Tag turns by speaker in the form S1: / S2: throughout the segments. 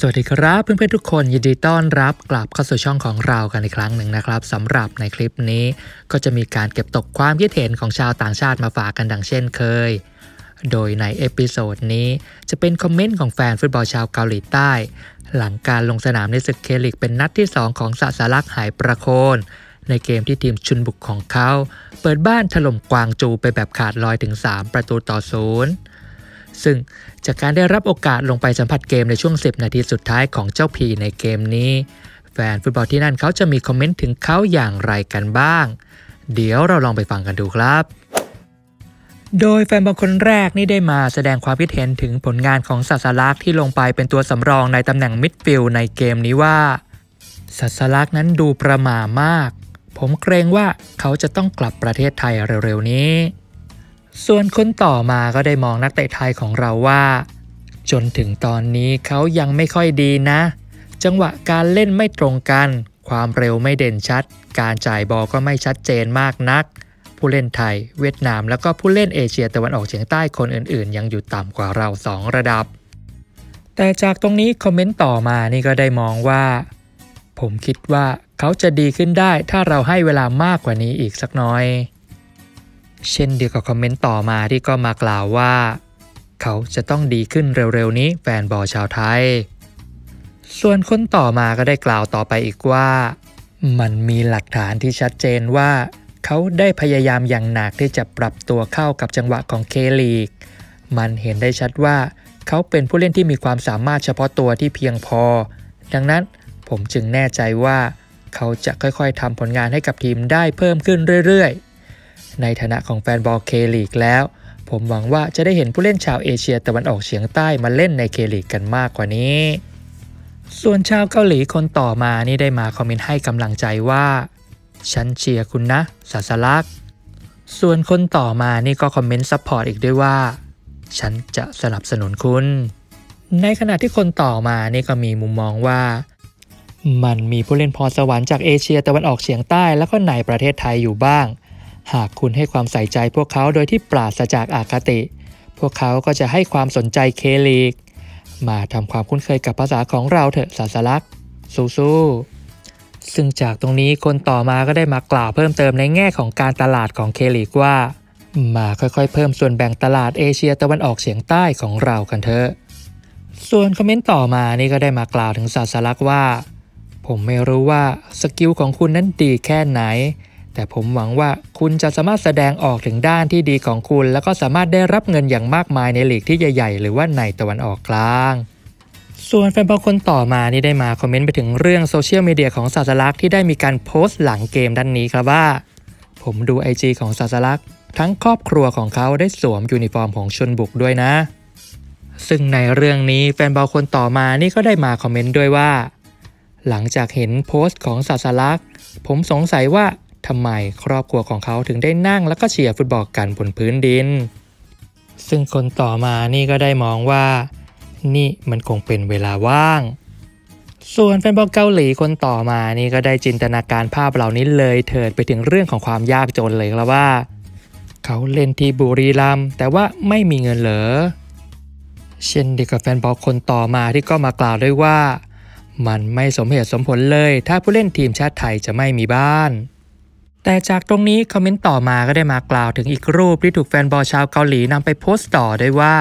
S1: สวัสดีครับเพื่อนๆทุกคนยินดีต้อนรับกลับเข้าสู่ช่องของเรากันอีกครั้งหนึ่งนะครับสำหรับในคลิปนี้ก็จะมีการเก็บตกความคิดเห็นของชาวต่างชาติมาฝากกันดังเช่นเคย โดยใน episode นี้จะเป็นคอมเมนต์ของแฟนฟุตบอลชาวเกาหลีใต้ หลังการลงสนามในศึก K League เป็นนัดที่ 2 ของศศลักษณ์ ไหประโคนในเกมที่ทีมชุนบุคของเขา เปิดบ้านถล่มกวางจูไปแบบขาดลอยถึง 3 ประตูต่อศูนย์ ซึ่งจากการได้รับโอกาสลงไปสัมผัสเกมในช่วง 10 นาทีสุดท้ายของเจ้าพีในเกมนี้ แฟนฟุตบอลที่นั่นเขาจะมีคอมเมนต์ถึงเขาอย่างไรกันบ้าง เดี๋ยวเราลองไปฟังกันดูครับโดยแฟนบอลคนแรกนี่ได้มาแสดงความคิดเห็นถึงผลงานของซาสลักที่ลงไปเป็นตัวสำรองในตำแหน่งมิดฟิลด์ในเกมนี้ว่าซาสลักนั้นดูประหม่ามาก ผมเกรงว่าเขาจะต้องกลับประเทศไทยเร็วๆนี้ ส่วนคนต่อมาก็ได้มองนักเตะไทยของเราว่า จนถึงตอนนี้เขายังไม่ค่อยดีนะ จังหวะการเล่นไม่ตรงกัน ความเร็วไม่เด่นชัด การจ่ายบอลก็ไม่ชัดเจนมากนัก ผู้เล่นไทย เวียดนามแล้วก็ผู้เล่นเอเชียตะวันออกเฉียงใต้คนอื่นๆ ยังอยู่ต่ำกว่าเรา 2 ระดับ แต่จากตรงนี้คอมเมนต์ต่อมานี่ก็ได้มองว่า ผมคิดว่าเขาจะดีขึ้นได้ถ้าเราให้เวลามากกว่านี้อีกสักน้อย เช่นเดียวกับคอมเมนต์ต่อมาที่ก็มากล่าวว่า เขาจะต้องดีขึ้นเร็วๆนี้แฟนบอลชาวไทย ส่วนคนต่อมาก็ได้กล่าวต่อไปอีกว่า มันมีหลักฐานที่ชัดเจนว่า เขาได้พยายามอย่างหนักที่จะปรับตัวเข้ากับจังหวะของเคลีก มันเห็นได้ชัดว่า เขาเป็นผู้เล่นที่มีความสามารถเฉพาะตัวที่เพียงพอ ดังนั้นผมจึงแน่ใจว่า เขาจะค่อยๆทำผลงานให้กับทีมได้เพิ่มขึ้นเรื่อยๆ ในฐานะของแฟนบอล K League แล้ว ผมหวังว่าจะได้เห็นผู้เล่นชาวเอเชียตะวันออกเฉียงใต้มาเล่นใน K League กันมากกว่านี้ ส่วนชาวเกาหลีคนต่อมานี่ได้มาคอมเมนต์ให้กำลังใจว่า ฉันเชียร์คุณนะศศลักษณ์ส่วนคนต่อมานี่ก็คอมเมนต์ support อีกด้วยว่า ฉันจะสนับสนุนคุณ ในขณะที่คนต่อมานี่ก็มีมุมมองว่า มันมีผู้เล่นพรสวรรค์จากเอเชียตะวันออกเฉียงใต้แล้วก็ในประเทศไทยอยู่บ้าง หากคุณให้ความใส่ใจพวกเขาโดยที่ปราศจากอาคติ พวกเขาก็จะให้ความสนใจเคลีก มาทำความคุ้นเคยกับภาษาของเราเถอะสาสลักสู้ๆซึ่งจากตรงนี้คนต่อมาก็ได้มากล่าวเพิ่มเติมในแง่ของการตลาดของเคลีกว่า มาค่อยๆ เพิ่มส่วนแบ่งตลาดเอเชียตะวันออกเฉียงใต้ของเรากันเถอะ ส่วนคอมเมนต์ต่อมานี่ก็ได้มากล่าวถึงศศลักษณ์ว่า ผมไม่รู้ว่า skill ของคุณนั้นดีแค่ไหน แต่ผมหวังว่าคุณจะสามารถแสดงออกถึงด้านที่ดีของคุณ แล้วก็สามารถได้รับเงินอย่างมากมายในลีกที่ใหญ่ๆ หรือว่าในตะวันออกกลาง ส่วนแฟนบอลคนต่อมานี่ได้มาคอมเมนต์ไปถึงเรื่องโซเชียลมีเดียของศศลักษณ์ที่ได้มีการโพสต์หลังเกมดังนี้ครับว่า ผมดู IG ของศศลักษณ์ทั้งครอบครัวของเขาได้สวมยูนิฟอร์มของชุนบุคด้วยนะ ซึ่งในเรื่องนี้แฟนบอลคนต่อมานี่ก็ได้มาคอมเมนต์ด้วยว่า หลังจากเห็นโพสต์ของศศลักษณ์ผมสงสัยว่า ทำไมครอบครัวของเขาถึงได้นั่งแล้วก็เชียร์ฟุตบอลกันบนพื้นดิน ซึ่งคนต่อมานี่ก็ได้มองว่า นี่มันคงเป็นเวลาว่าง ส่วนแฟนบอลเกาหลีคนต่อมานี่ก็ได้จินตนาการภาพเหล่านี้เลยเถิดไปถึงเรื่องของความยากจนเลยครับว่า เขาเล่นที่บุรีรัมแต่ว่าไม่มีเงินเหรอเช่นเดียวกับแฟนบอลคนต่อมาที่ก็มากล่าวด้วยว่า มันไม่สมเหตุสมผลเลย ถ้าผู้เล่นทีมชาติไทยจะไม่มีบ้าน แต่จากตรงนี้คอมเมนต์ต่อมาก็ได้มากล่าวถึงอีกรูปที่ถูกแฟนบอลชาวเกาหลีนำไปโพสต์ต่อได้ว่า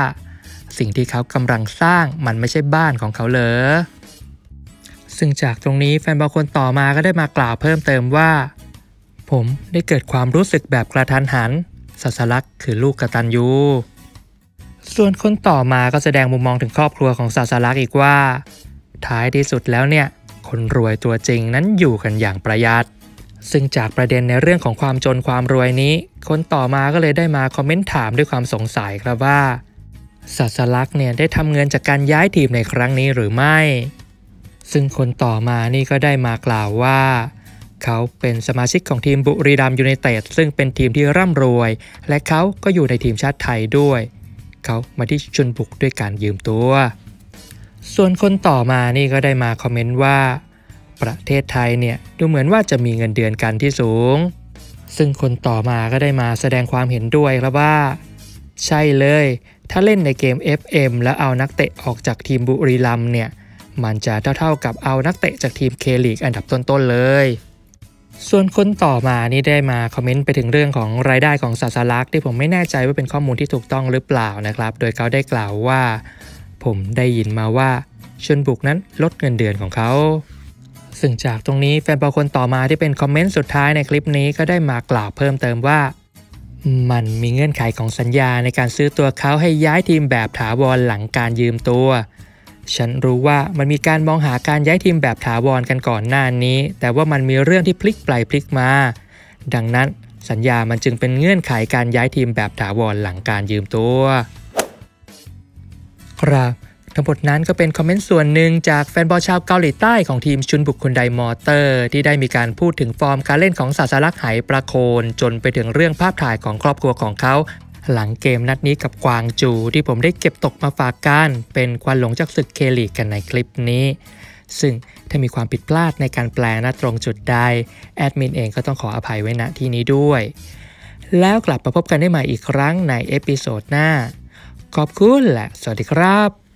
S1: สิ่งที่เขากำลังสร้างมันไม่ใช่บ้านของเขาเลยซึ่งจากตรงนี้แฟนบอลคนต่อมาก็ได้มากล่าวเพิ่มเติมว่า ผมได้เกิดความรู้สึกแบบกระทันหันสัสลักคือลูกกระตัญญูส่วนคนต่อมาก็แสดงมุมมองถึงครอบครัวของศาสลักอีกว่า ท้ายที่สุดแล้วเนี่ย คนรวยตัวจริงนั้นอยู่กันอย่างประหยัด ซึ่งจากประเด็นในเรื่องของความจนความรวยนี้ คนต่อมาก็เลยได้มาคอมเมนต์ถามด้วยความสงสัยครับว่าศาสลักเนี่ยได้ทำเงินจากการย้ายทีมในครั้งนี้หรือไม่ ซึ่งคนต่อมานี่ก็ได้มากล่าวว่า เขาเป็นสมาชิกของทีมบุรีรัมยูไนเต็ดซึ่งเป็นทีมที่ร่ำรวย และเขาก็อยู่ในทีมชาติไทยด้วย เขามาที่ชุนบุกด้วยการยืมตัว ส่วนคนต่อมานี่ก็ได้มาคอมเมนต์ว่า ประเทศไทยเนี่ยดูเหมือนว่าจะมีเงินเดือนกันที่สูง ซึ่งคนต่อมาก็ได้มาแสดงความเห็นด้วยครับว่า ใช่เลย ถ้าเล่นในเกม FM แล้วเอานักเตะออกจากทีมบุรีรัมเนี่ยมันจะเท่าๆกับเอานักเตะจากทีมเคลีกอันดับต้นๆเลย ส่วนคนต่อมานี่ได้มาคอมเมนต์ไปถึงเรื่องของรายได้ของศาสลักษ์ที่ผมไม่แน่ใจว่าเป็นข้อมูลที่ถูกต้องหรือเปล่านะครับ โดยเขาได้กล่าวว่า ผมได้ยินมาว่าชนบุกนั้นลดเงินเดือนของเขา ซึ่งจากตรงนี้แฟนบอลคนต่อมาที่เป็นคอมเมนต์สุดท้ายในคลิปนี้ก็ได้มากล่าวเพิ่มเติมว่า มันมีเงื่อนไขของสัญญาในการซื้อตัวเขาให้ย้ายทีมแบบถาวรหลังการยืมตัว ฉันรู้ว่ามันมีการมองหาการย้ายทีมแบบถาวรกันก่อนหน้านี้ แต่ว่ามันมีเรื่องที่พลิกไปพลิกมา ดังนั้นสัญญามันจึงเป็นเงื่อนไขการย้ายทีมแบบถาวรหลังการยืมตัว ครับ ทั้งหมดนั้นก็เป็นคอมเมนต์ส่วนหนึ่งจากแฟนบอลชาวเกาหลีใต้ของทีมชุนบุกคุนไดมอเตอร์ ที่ได้มีการพูดถึงฟอร์มการเล่นของศาสลักษ์ไหประโคน จนไปถึงเรื่องภาพถ่ายของครอบครัวของเขาหลังเกมนัดนี้กับกวางจูที่ผมได้เก็บตกมาฝากกัน เป็นควันหลงจากศึก K League กันในคลิปนี้ ซึ่งถ้ามีความผิดพลาดในการแปลณตรงจุดใด แอดมินเองก็ต้องขออภัยไว้ณที่นี้ด้วย แล้วกลับมาพบกันได้ใหม่อีกครั้งใน episode หน้า ขอบคุณและสวัสดีครับ